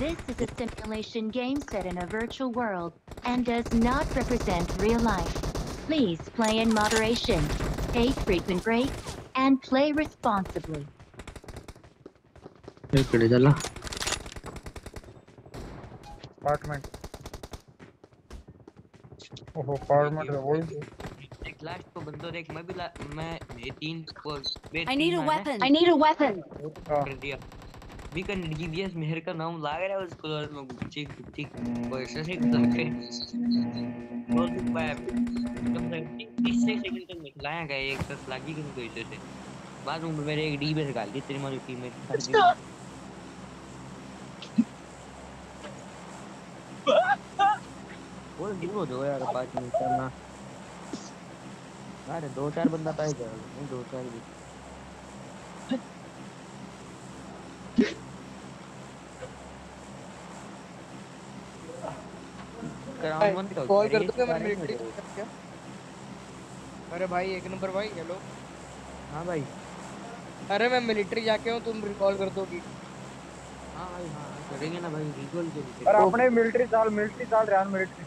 This is a simulation game set in a virtual world and does not represent real life. Please play in moderation, take frequent breaks, and play responsibly. इकडे चला apartment ओहो apartment है वही तो। एक last को बंदो देख मैं भी ला, मैं ये तीन को बे I need तीन a मैंने weapon. I need a weapon. हाँ, कर दिया कर डीबीएस मेहर का नाम लाग रहा है, उसको और मैं गुच्ची गुच्ची वो ऐसा से एकदम और भी मैं एकदम से तीस से सेकंड तक निकलाया गया, एक तक लगी कि कोई से। बाद में मेरे एक डीबीएस गाल दी तेरी मारी टीम में और दूर हो जाओ यार, पाँच मिनट करना। अरे, दो चार बंदा पाए जाओ नहीं, दो चार भी ग्राउंड वन का कॉल कर दोगे मैं मिलिट्री क्या? अरे भाई एक नंबर भाई हेलो हाँ भाई। अरे मैं मिलिट्री जाके हूँ तुम रिकॉल कर दोगी। हाँ भाई हाँ करेंगे ना भाई रिकॉल के लिए। अरे अपने मिलिट्री साल मिलिट्री साल रियान मिलिट्री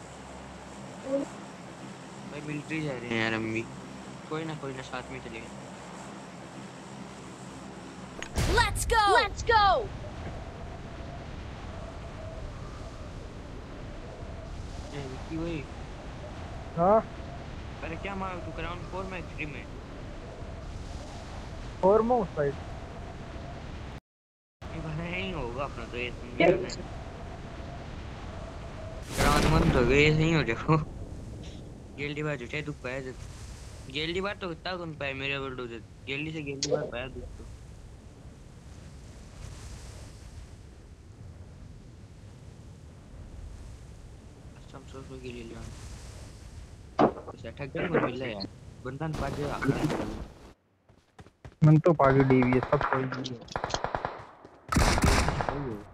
भाई मिलिट्री जा रहे हैं यार भी कोई ना कोई ना साथ में चलेंगे। Let's go! Let's go! ए, विक्की भाई हाँ अरे क्या मार तू ग्राउंड फोर में थ्री में और मो साइड ये होगा अपना तो ये ग्राउंड वन तो गए सही हो जाओ गेल्डी बार जुटे दुख पाया गेल्डी बार तो कितना कौन पाया मेरे हो गेल्डी से गेल्डी बार पाया दुख सो के लिए लिया कुछ अटक कर को मिल यार बंधन पाजे मन तो पागी डीवी सब कोई नहीं हाँ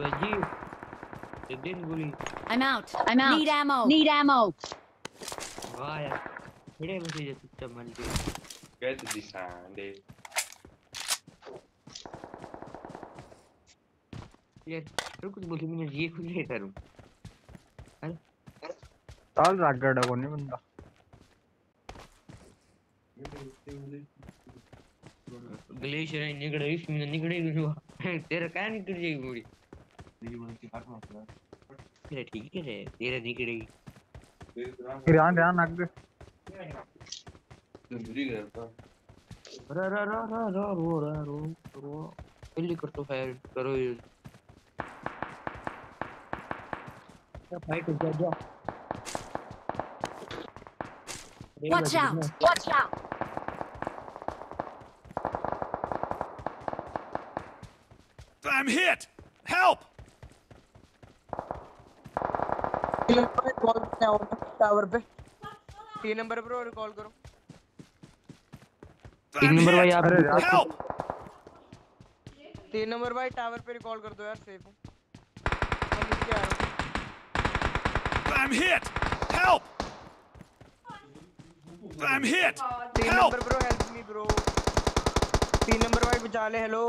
तो जी ये I'm out. I'm out. Need ammo. Need ammo. वाह यार बड़े मज़े जैसे चमन के Get the sound. यार रुक कुछ बोली मैंने ये खुद ले करूँ साल रगड़ को नहीं बंदा ग्लेशियर है निकले इसमें निकले तेरा क्या निकल जाएगी मुड़ी तेरा ठीक है रे तेरा निकलेगी रियान रियान आगे रा रा रा रा रा रो रा रो रो जल्दी कर तो फायर करो ये क्या फाइट हो जा जा अरे Watch out. Watch out. I'm hit! Help! Tower पे तीन नंबर पर रिकॉल करो तीन नंबर भाई! आप! तीन नंबर भाई टावर पे रिकॉल कर दो यार सेफ़ हूँ मैं नीचे आ रहा हूँ I'm hit! Help! I'm hit! तीन Help! Number bro help me bro तीन नंबर भाई बचा ले हेलो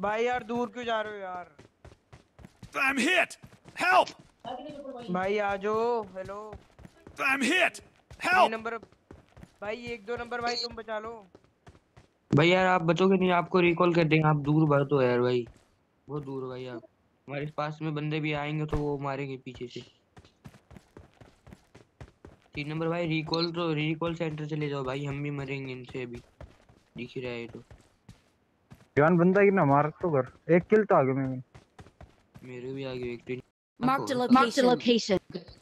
भाई यार दूर क्यों जा रहे हो यार I'm hit! Help! भाई आ जाओ। Hello I'm hit! तीन Help! नंबर भाई एक दो नंबर भाई तुम बचा लो। भाई यार आप बचोगे नहीं आपको रिकॉल कर देंगे। आप दूर भर दो यार भाई। बहुत दूर भाई आप। हमारे पास में बंदे भी आएँगे तो वो मारेंगे पीछे से। तीन नंबर भाई रिकॉल तो रिकॉल सेंटर चले जाओ। भाई हम भी मरेंगे इनसे अभी। दिख ही रहा है ये तो। जवान बंदा की ना मार तो कर। एक किल तो आगे में। मेरे भी आगे एक Marked a Marked a location. location.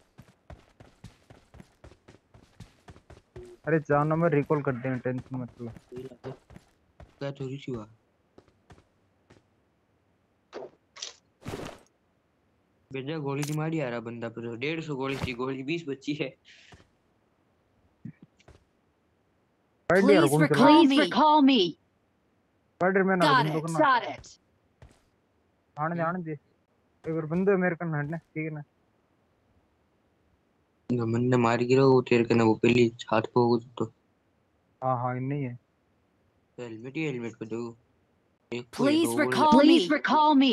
अरे चार नंबर रिकॉल कर देंगे टेंशन मत लो क्या चोरी सी हुआ बेजा गोली नहीं मारी आ रहा बंदा पर डेढ़ सौ गोली थी गोली बीस बची है Please recall me. recall me. Got it. Got it. आने दे आने दे एक बार बंदे मेरे को हटने ठीक है ना गमन ने मार गिरा वो तेरे का ना वो पहली हाथ को तो हाँ हाँ नहीं है हेलमेट ही हेलमेट पे दो को Please recall me.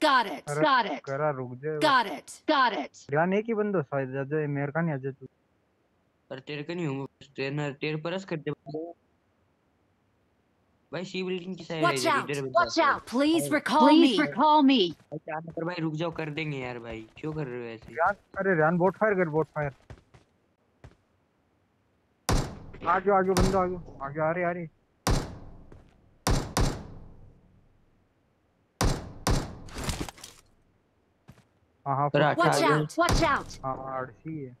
Got it. अरे Got it. करा रुक जाए Got it. Got it. ध्यान एक ही बंदो शायद अजय मेरे का नहीं अजय तू पर तेरे का नहीं हूँ ट्रेनर तेरे परस करते भाई सी बिल्डिंग की साइड है out. इधर Watch out. Please recall Please me. recall me. अचानक कर भाई रुक जाओ कर देंगे यार भाई क्यों कर रहे हो ऐसे रियान अरे रियान बोट फायर कर बोट फायर आगे आगे बंदो आगे आगे आ रहे आ रहे हाँ हाँ पर फुट- अच्छा Watch आगे out. Watch out. हाँ हाँ आरसी है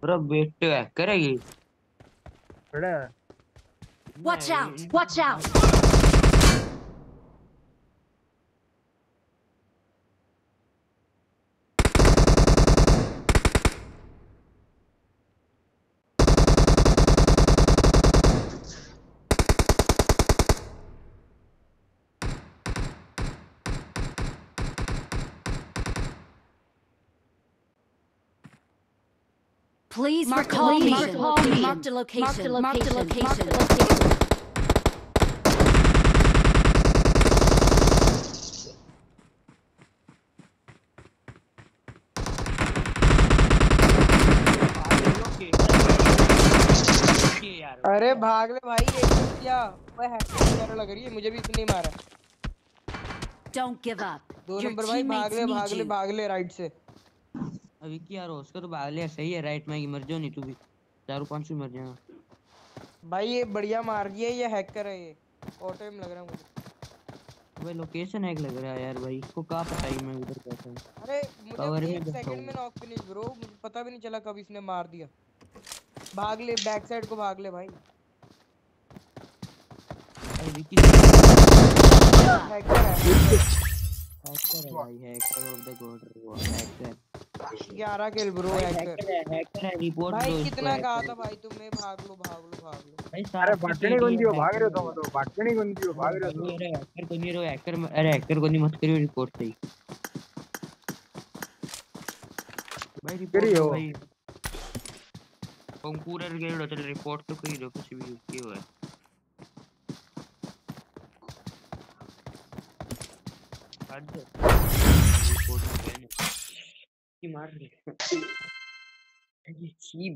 पूरा बेटे हैकर है ये बड़ा है Watch नहीं, out. Please Marked a recall me. location. Me. Marked location. Marked a location. Marked a location. location. ये यार अरे भाग ले भाई एक तो किया वह हैकर लग रही है मुझे भी इसने ही मारा Don't give up. दो नंबर भाई भाग ले भाग ले भाग ले राइट से क्या यार उसका तो भाग लिया सही है राइट में मर जाओ नहीं तू भी। चारों पाँच सौ मर जाना भाई ये बढ़िया मार दिया ये हैकर है ये। ऑटो में लग रहा है मुझे। भाई लोकेशन हैक लग रहा है यार भाई। इसको कहाँ पता ही मैं उधर कैसा हूँ? अरे मुझे Cover में सेकंड में नॉक फिनिश ब्रो मुझे पता भी नहीं चला कब इसने मार दिया। भाग ले बैक साइड को भाग ले भाई। भाई विकी हैकर है। हैकर है भाई हैकर ऑफ़ द वो hacker 11 kill bro hacker hacker है हैकर है रिपोर्ट भाई कितना कहा है। था भाई तुमने? भाग लो भाग लो भाग लो। भाई अरे सात भटकनी सौ हो भाग रहे हो है। तुम तो भटकनी बंदी हो भाग रहे हो अरे हैकर को नहीं रहो हैकर अरे हैकर को नहीं मत करियो रिपोर्ट सही। भाई रिपोर्ट करियो। भाई। कंकूरर गेड़ चल रिपोर्ट तो करी दो कुछ भी क्यों है। हद रिपोर्ट की मार रही है। ये छी